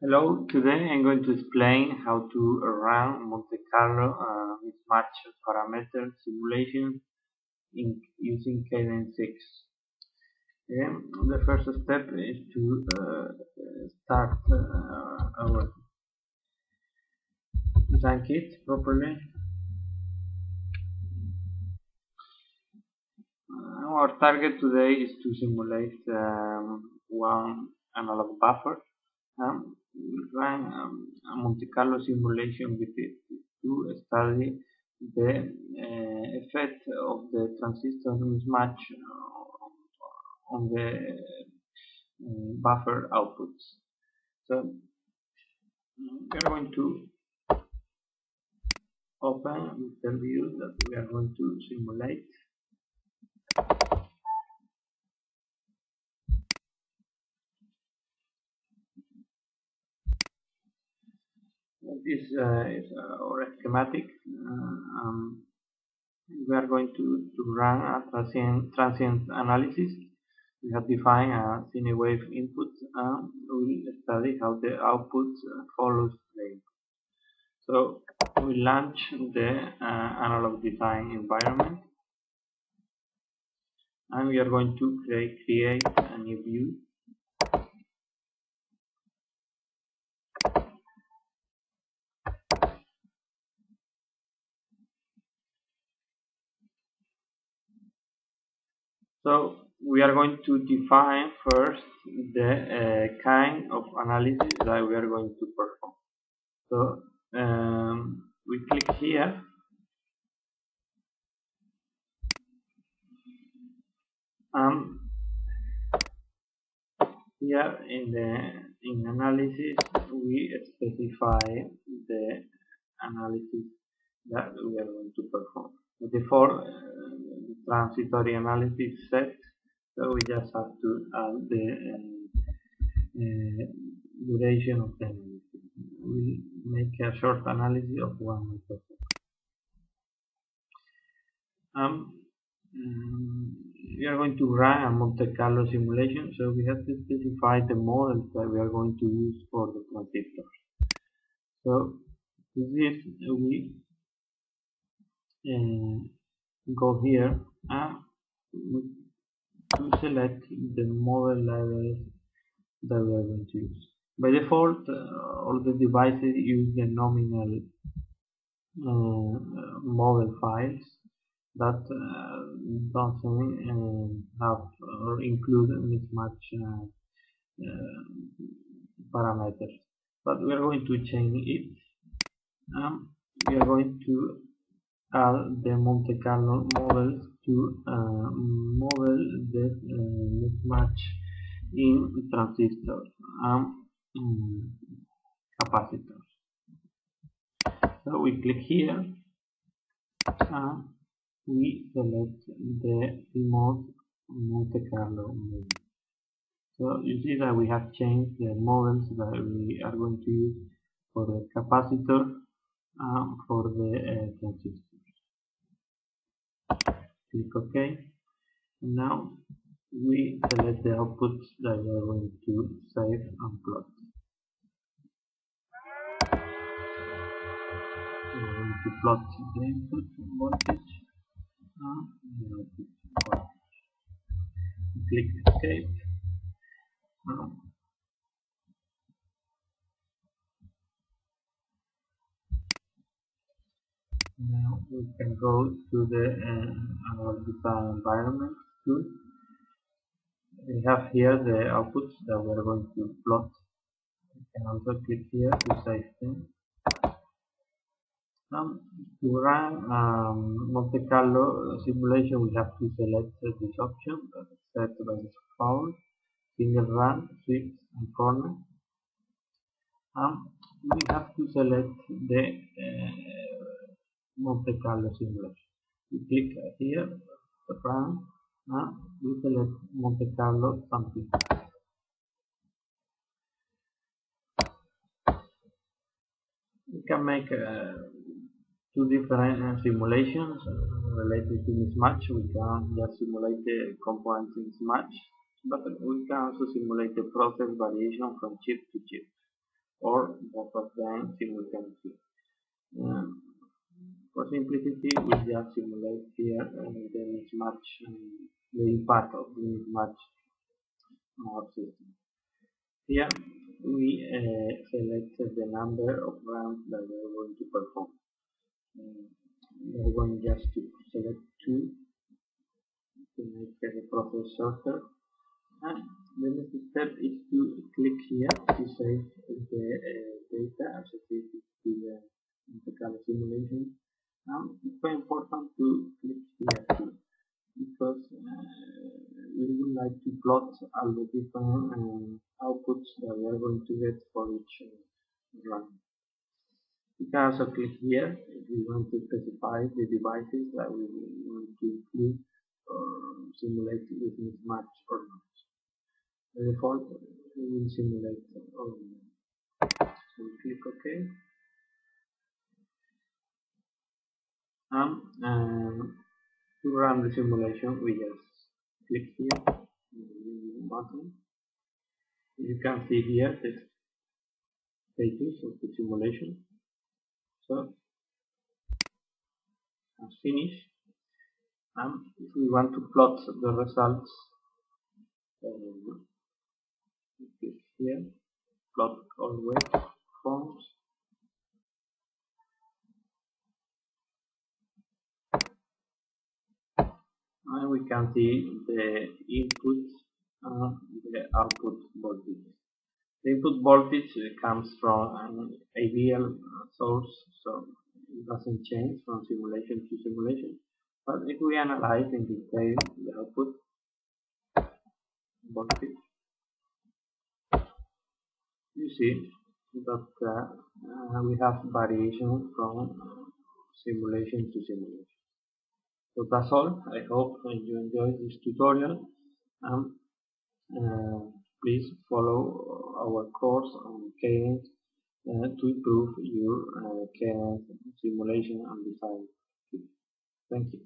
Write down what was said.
Hello, today I'm going to explain how to run Monte Carlo uh, mismatch parameter simulation in, using Cadence 6. Okay, the first step is to uh, start uh, our design kit properly. Our target today is to simulate um, one analog buffer um, run um, a Monte Carlo simulation with it to study the uh, effect of the transistor mismatch on the uh, buffer outputs. So we are going to open the view that we are going to simulate this uh, is uh, our schematic. Uh, um, we are going to, to run a transient, transient analysis. We have defined a sine wave input we will study how the output follows the. So we launch the analog design environment and we are going to create, create a new view So we are going to define first the uh, kind of analysis that we are going to perform. So um, we click here and here in the in analysis we specify the analysis that we are going to perform. The default uh, transitory analysis set so we just have to add the uh, uh, duration of the analysis. We'll make a short analysis of one microsecond. Um, we are going to run a Monte Carlo simulation so we have to specify the models that we are going to use for the transistors. So this we uh, go here and to select the model libraries that we are going to use. By default, uh, all the devices use the nominal uh, model files that uh, doesn't uh, have or include mismatch uh, uh, parameters. But we are going to change it. Um, we are going to add the Monte Carlo models to uh, model the uh, mismatch in transistors and um, capacitors. So we click here and we select the remote Monte Carlo model. So you see that we have changed the models that we are going to use for the capacitor and for the uh, transistor click OK. And now we select the outputs that we are going to save and plot we are going to plot the input voltage and the output voltage. Click escape now Now we can go to the uh, design environment tool. We have here the outputs that we are going to plot. We can also click here to save them. Now to run um, Monte Carlo simulation we have to select this option set by default, single run, switch and corner. Um, we have to select the uh, Monte Carlo simulation. We click here, the run, and you select Monte Carlo something. We can make uh, two different uh, simulations uh, related to mismatch. We can just simulate the components in mismatch, but we can also simulate the process variation from chip to chip. or both of them simultaneously. Um, for simplicity, we just simulate here uh, the mismatch, um, the impact of the mismatch on our system. Here we uh, select the number of rounds that we are going to perform. Um, we are going just to select two to make the process shorter and the next step is to click here to save the uh, data associated to the Carlo simulation. Um, it's very important to click here because uh, we would like to plot all the different um, outputs that we are going to get for each run. We can also click here if we want to specify the devices that we want to include or simulate with mismatch or not the default we will simulate them. So we click OK. And um, to run the simulation, we just click here button. You can see here the status of the simulation. So, as finished. And if we want to plot the results, um, click here, plot all forms. And we can see the input and the output voltage. The input voltage comes from an ideal source, so it doesn't change from simulation to simulation. But if we analyze in detail the output voltage, you see that uh, we have variation from simulation to simulation. So that's all. I hope you enjoyed this tutorial and uh, please follow our course on Cadence uh, to improve your uh, Cadence simulation and design. Thank you.